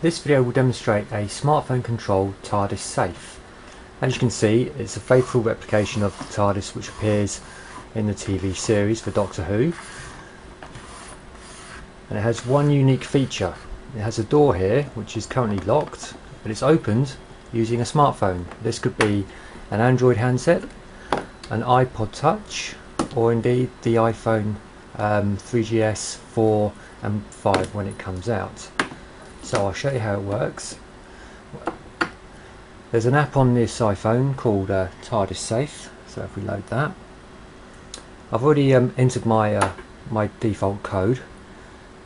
This video will demonstrate a smartphone controlled TARDIS safe. As you can see it's a faithful replication of the TARDIS which appears in the TV series for Doctor Who and it has one unique feature. It has a door here which is currently locked but it's opened using a smartphone. This could be an Android handset, an iPod Touch or indeed the iPhone um, 3GS 4 and 5 when it comes out. So I'll show you how it works. There's an app on this iPhone called uh, TARDIS Safe, so if we load that. I've already um, entered my uh, my default code,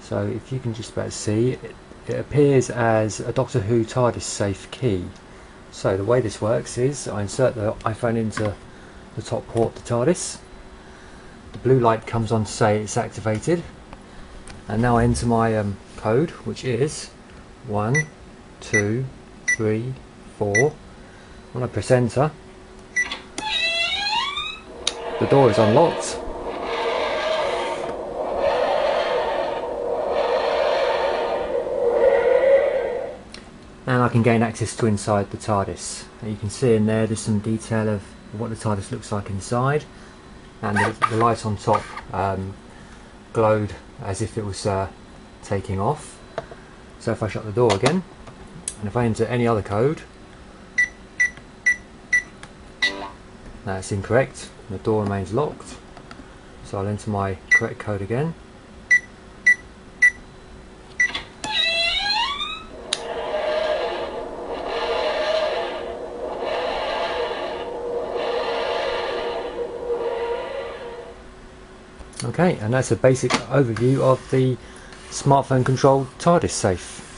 so if you can just about see, it, it appears as a Doctor Who TARDIS Safe key. So the way this works is I insert the iPhone into the top port of the TARDIS, the blue light comes on to say it's activated, and now I enter my um, code which is one, two, three, four. When I press enter, the door is unlocked. And I can gain access to inside the TARDIS. And you can see in there there's some detail of what the TARDIS looks like inside. And the, the light on top um, glowed as if it was uh, taking off. So if I shut the door again, and if I enter any other code, that's incorrect, the door remains locked. So I'll enter my correct code again. Okay, and that's a basic overview of the smartphone controlled TARDIS safe.